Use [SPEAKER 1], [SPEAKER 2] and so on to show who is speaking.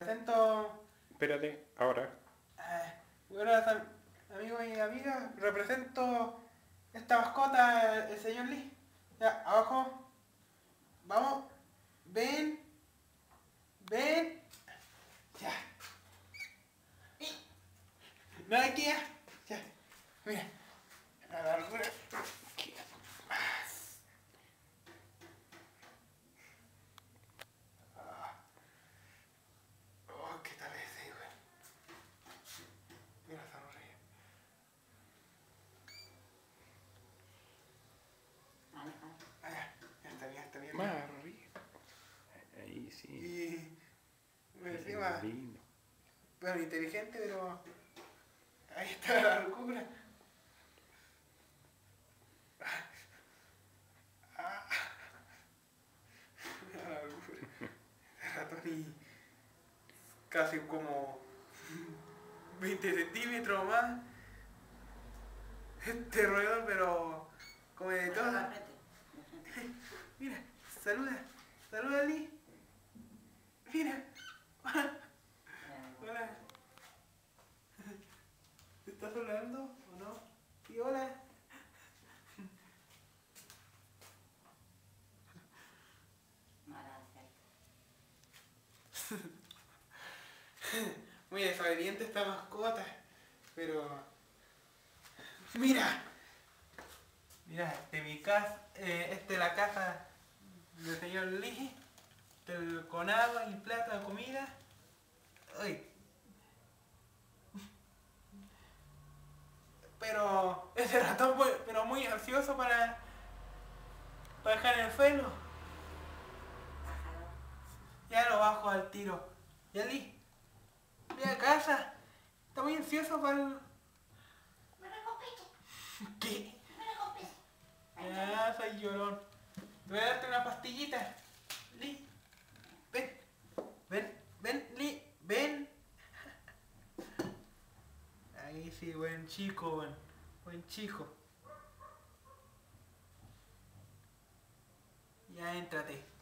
[SPEAKER 1] Represento,
[SPEAKER 2] Espérate, ahora.
[SPEAKER 1] eh, buenas am- amigos y amigas, represento esta mascota, el señor Lee. Ya, abajo. Vamos. Ven. Ven. Ya. No hay que ya. Ya. Mira. A la largura. Aquí. Más. Ah. Oh, qué tal ese, güey. Mira, sonríe. Ah, ya. Ya está bien, está bien.
[SPEAKER 2] Más arriba. Ahí sí.
[SPEAKER 1] Y. Encima.
[SPEAKER 2] Lindo.
[SPEAKER 1] Bueno, inteligente, pero. Ahí está la locura. Ah. La locura. Ratón y. casi como. 20 centímetros más. Este roedor, pero. como de todo. Mira, saluda. Saluda, Lee. Mira. Muy desobediente esta mascota. Pero. ¡Mira! Mira, este mi casa. Eh, este la casa del señor Lee. Con agua y plata, comida. Ay. Pero ese ratón pero muy ansioso para, para dejar el suelo. Al tiro. Ya li. Mira a casa. Está muy ansioso para el... ¿Qué? Ya, soy llorón. Te voy a darte una pastillita. Li. Ven. Ven. Ven, Li. Ven. Ahí sí, buen chico, buen, buen chico. Ya éntrate.